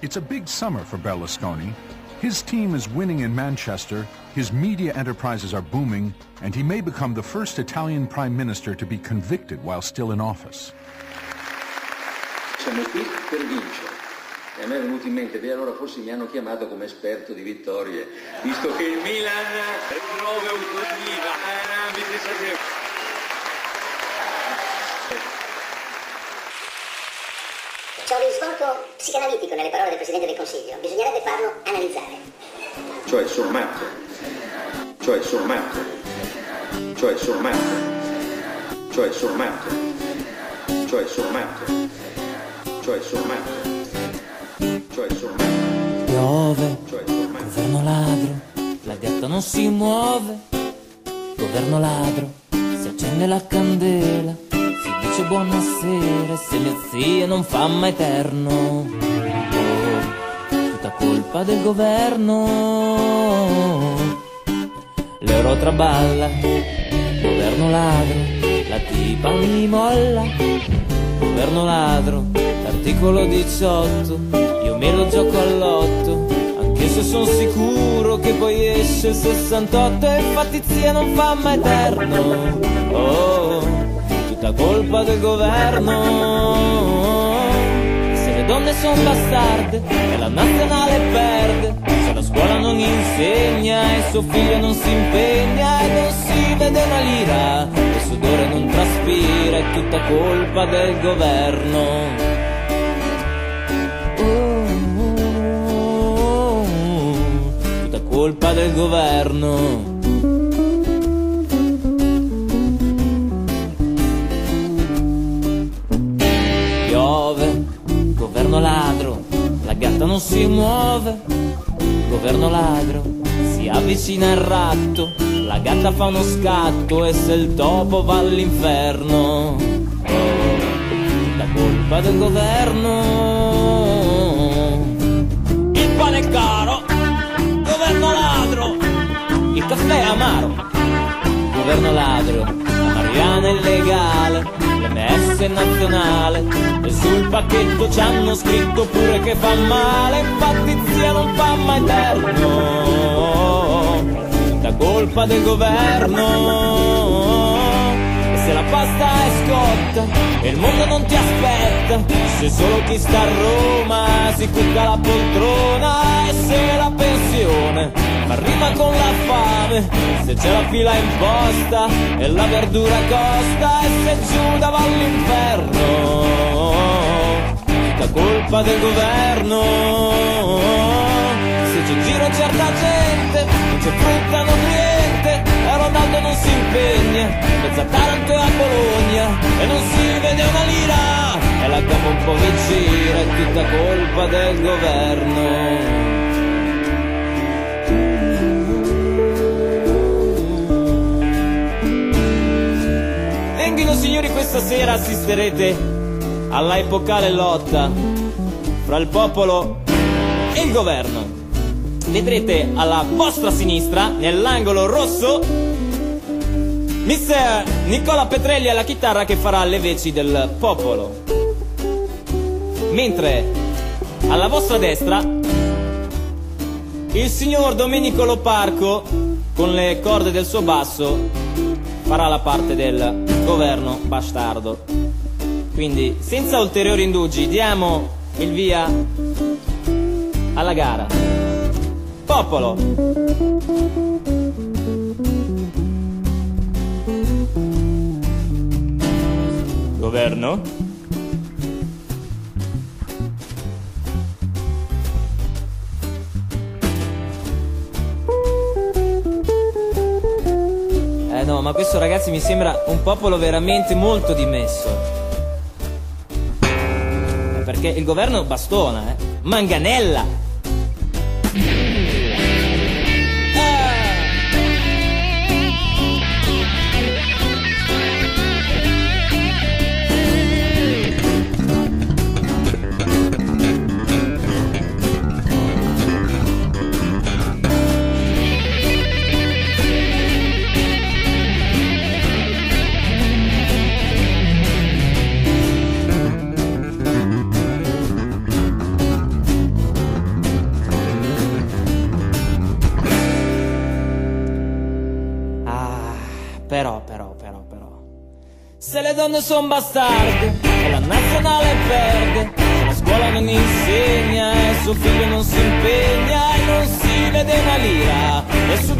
It's a big summer for Berlusconi. His team is winning in Manchester, his media enterprises are booming, and he may become the first Italian prime minister to be convicted while still in office. Siamo qui per vincere. E a me è venuto in mente, beh allora forse mi hanno chiamato come esperto di vittorie, visto che il Milan ritrova un viva, eh, C'è un risvolto psicanalitico nelle parole del Presidente del Consiglio, bisognerebbe farlo analizzare. Cioè sono matto, cioè sono matto, cioè sono matto, cioè sono matto, cioè sono matto, cioè sono matto, cioè sono matto. Piove, Cioè sono matto. governo ladro, la gatta non si muove, governo ladro, si accende la candela, dice buonasera, se mia zia non fa mai eterno. Oh, tutta colpa del governo. L'euro traballa, governo ladro, la tipa mi molla, governo ladro, articolo 18, io me lo gioco all'otto, anche se sono sicuro che poi esce il 68 e infatti zia non fa mai eterno. Oh, tutta colpa del governo. Se le donne sono bastarde e la nazionale perde, se la scuola non insegna e suo figlio non si impegna e non si vede una lira, il sudore non traspira, è tutta colpa del governo. Tutta colpa del governo. Non si muove, governo ladro, si avvicina il ratto, la gatta fa uno scatto e se il topo va all'inferno, la colpa del governo. Il pane è caro, governo ladro, il caffè è amaro, governo ladro, la Mariana è è nazionale, e sul pacchetto ci hanno scritto pure che fa male, infatti zia non fa mai eterno, tutta colpa del governo. Se la pasta è scotta e il mondo non ti aspetta, se solo chi sta a Roma si cucca la poltrona e se la pensione arriva con la fame, se c'è la fila in posta e la verdura costa e se Giuda va all'inferno, tutta colpa del governo. Se c'è in giro certa gente, non c'è frutta, non niente, e Ronaldo non si impegna, mezza Taranto a Bologna, e non si vede una lira, e la gamba un po' che gira, è tutta colpa del governo. Venghino signori, questa sera assisterete alla epocale lotta fra il popolo e il governo. Vedrete alla vostra sinistra, nell'angolo rosso, Mister Nicola Petrelli alla chitarra che farà le veci del popolo. Mentre alla vostra destra il signor Domenico Loparco con le corde del suo basso farà la parte del governo bastardo. Quindi senza ulteriori indugi diamo il via alla gara. Popolo! Governo? Eh no, ma questo ragazzi mi sembra un popolo veramente molto dimesso. Perché il governo bastona, eh. Manganella! giocano però. Se le donne sono bastarde, e la nazionale perde, se la scuola non insegna e suo figlio non si impegna e non si vede una lira, e su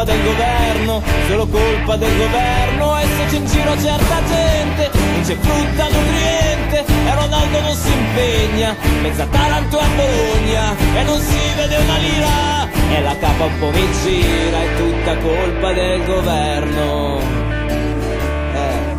colpa del governo, solo colpa del governo, e se c'è in giro certa gente, non c'è frutta nutriente, e Ronaldo non si impegna, mezza Taranto a Bologna, e non si vede una lira, e la capa un po' mi gira, è tutta colpa del governo. Eh.